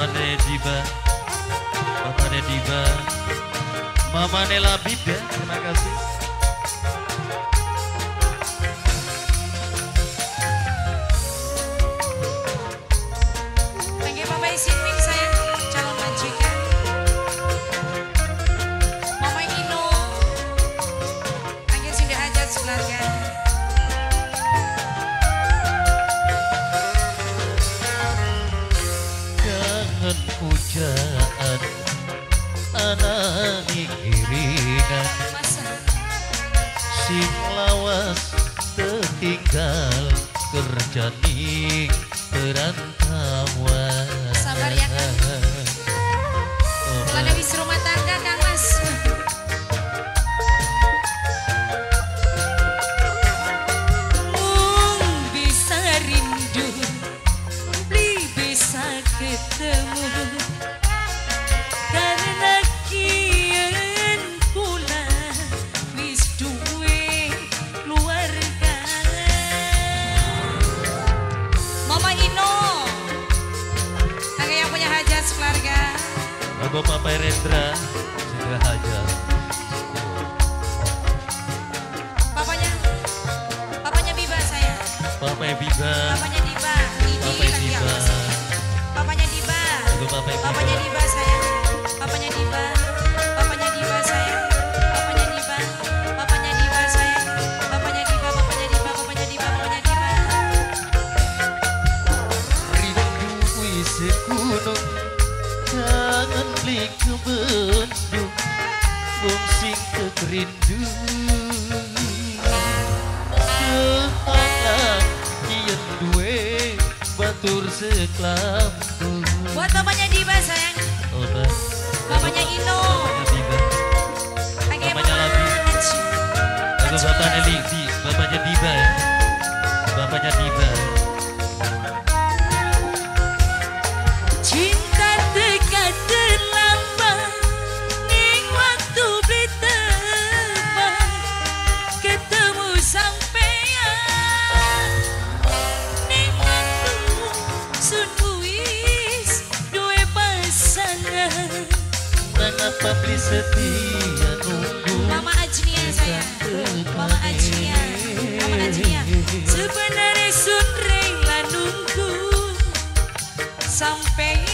Mamane Diba Mamane Diba Mamane Labib ya terima kasih lawas tertinggal Kerja ning perantauan Sabar ya, Kang. Oh, Kalau ada bis rumah tangga Kang Mas. Mung bisa rindu, beli bisa ketemu. Bapak Papa Rendra hajar. Papanya, papanya Biba saya. Papa Biba. Papanya Diba, Papa lagi Diba? Papanya Diba, Bapak Papa papanya Biba Diba saya. Papanya Diba, Seklambu Buat papanya Diba sayang, Oba papanya Ino. Kakek Papanya Mama Labi. Bapaknya Lidi Bapaknya Diba ya. Bapaknya Diba Mengapa beli setia nunggu Mama Ajnia saya Mama Ajnia Mama Ajnia Sebenarnya sun rela nunggu Sampai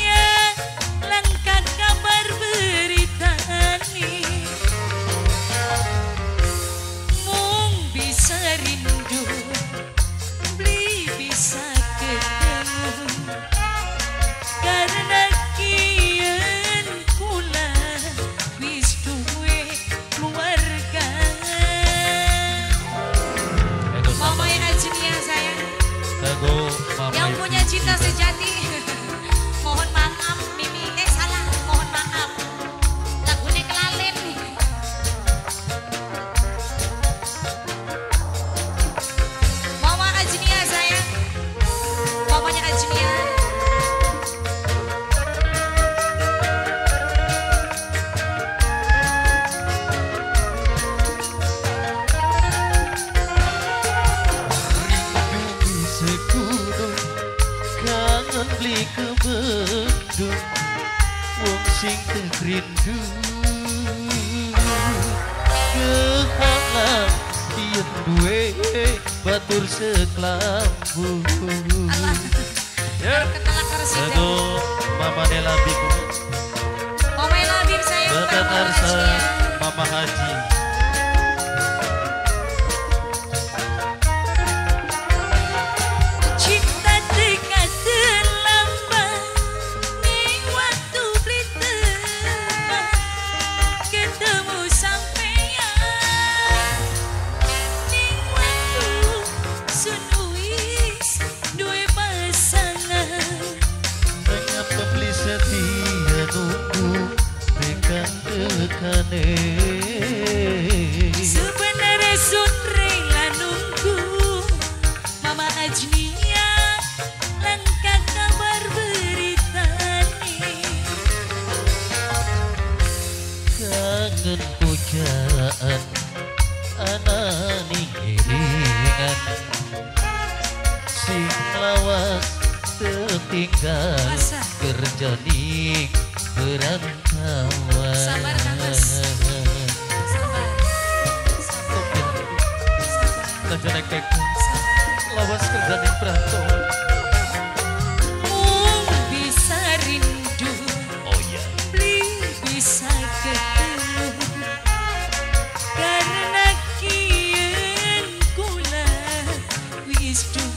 rindu. Kehalang Kian duwe Batur seklambu Allah Ya Mama Nela Biku Mama Haji Sebenarnya sun rela nunggu Mama Ajnia Langkah kabar berita kangen pujaan anani iringan sing lawas tinggal Masa? kerja ning perantauan please do.